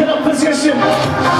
Get up position.